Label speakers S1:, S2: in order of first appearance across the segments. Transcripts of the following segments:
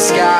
S1: Sky.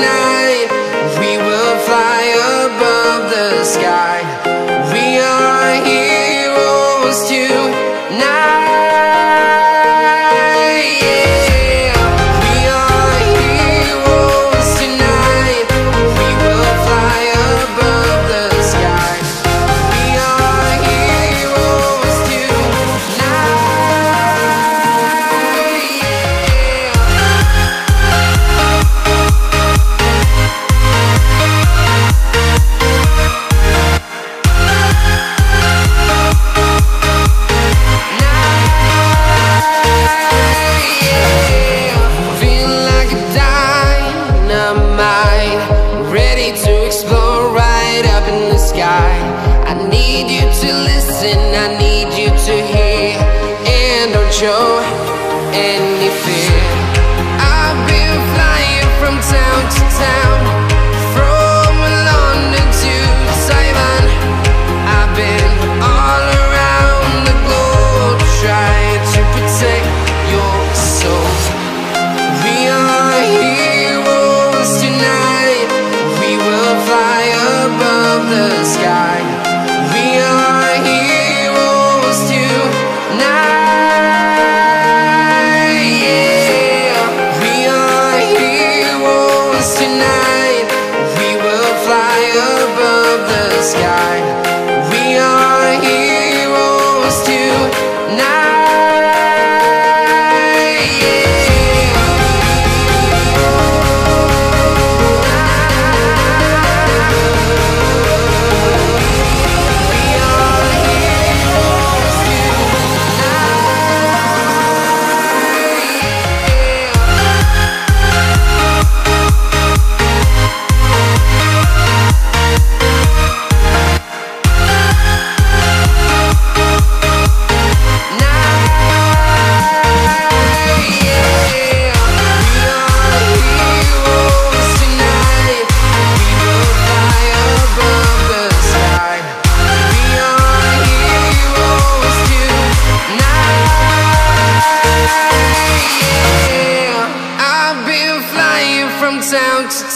S1: Heroes To listen, I need